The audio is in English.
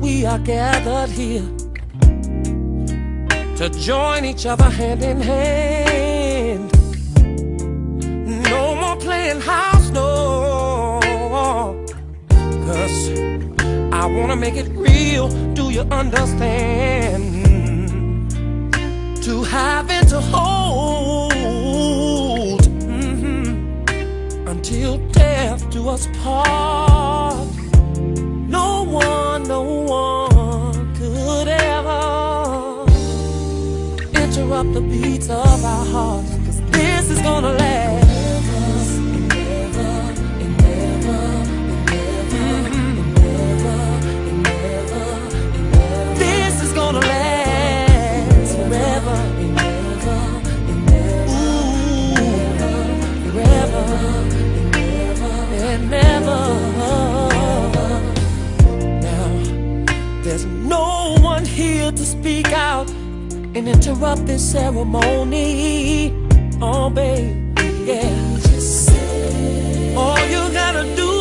we are gathered here to join each other hand in hand. No more playing house, no. Cause I wanna make it real, do you understand? To have and to hold mm-hmm, until death do us part. Interrupt the beats of our hearts. Cause this is gonna last. And interrupt this ceremony. Oh, baby, yeah. All you gotta do